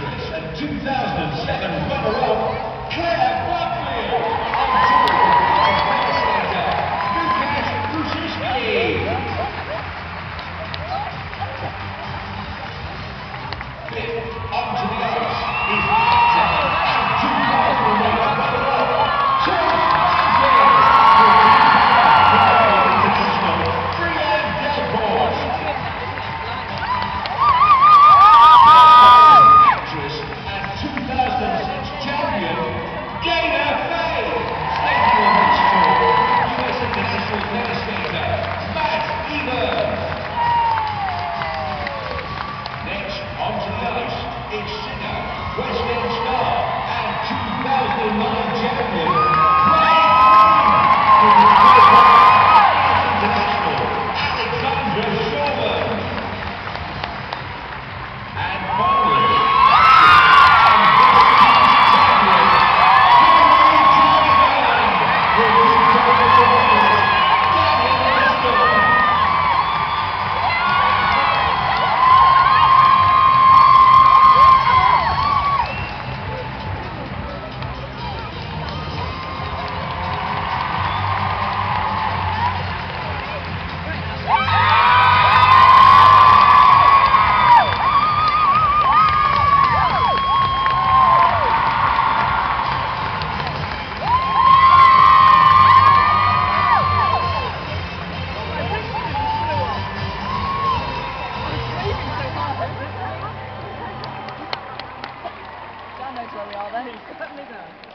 At 2000. a sinner was 好的，你可那个。